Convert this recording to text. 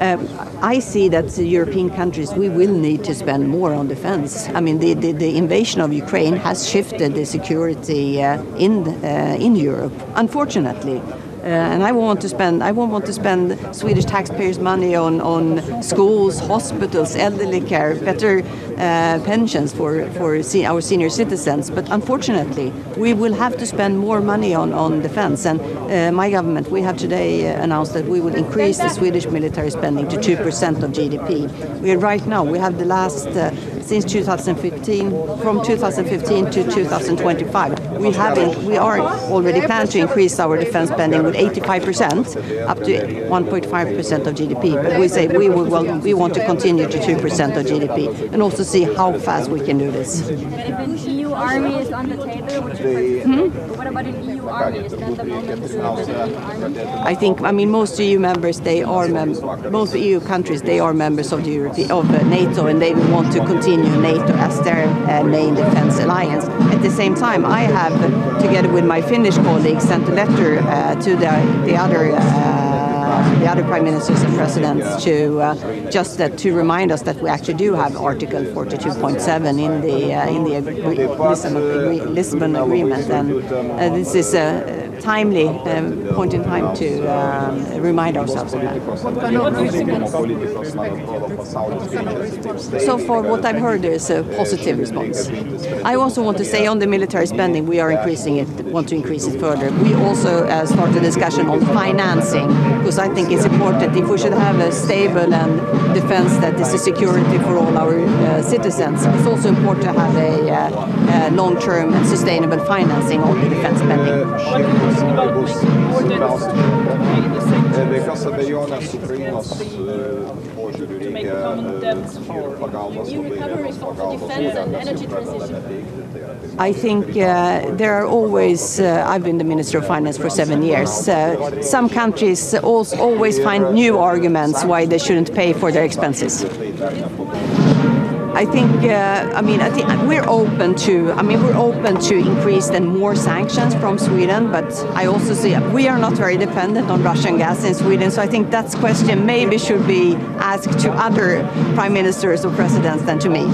I see that the European countries, we will need to spend more on defense. I mean, the, the, the invasion of Ukraine has shifted the security uh, in, uh, in Europe, unfortunately. Uh, and I want to spend. I won't want to spend Swedish taxpayers' money on, on schools, hospitals, elderly care, better uh, pensions for for se our senior citizens. But unfortunately, we will have to spend more money on on defence. And uh, my government, we have today uh, announced that we will increase the Swedish military spending to two percent of GDP. We are right now. We have the last uh, since 2015, from 2015 to 2025. We have we are already planning to increase our defence spending with 85% up to 1.5% of GDP. But we say we will well, we want to continue to 2% of GDP and also see how fast we can do this. But if an EU army is on the table, would you hmm? What about an EU army? Is that the moment to build an EU army? I think I mean most EU members they are mem- most EU countries they are members of the European of NATO and they want to continue NATO as their uh, main defense alliance. At the same time, I have together with my Finnish colleagues sent a letter uh, to the the other. Uh, the other prime ministers and presidents to uh, just to remind us that we actually do have Article 42.7 in the uh, in the Lisbon, Lisbon Agreement, and uh, this is a timely um, point in time to um, remind ourselves of that. So far, what I've heard is a positive response. I also want to say on the military spending, we are increasing it, want to increase it further. We also uh, start a discussion on financing, because I think it's important if we should have a stable and defense that is a security for all our uh, citizens. It's also important to have a, uh, a long-term and sustainable financing of the defense spending. Be jokios abejonės Ukrainos požiūriu reikia ir pagalbos labai rimtos pagalbos, kurią mes jau pradedame teikti. Tai yra pirmiausia I think uh, there are always, uh, I've been the Minister of Finance for seven years. Uh, some countries also always find new arguments why they shouldn't pay for their expenses. I think, uh, I mean, I think we're open to, I mean, we're open to increased and more sanctions from Sweden, but I also see we are not very dependent on Russian gas in Sweden, so I think that question maybe should be asked to other prime ministers or presidents than to me.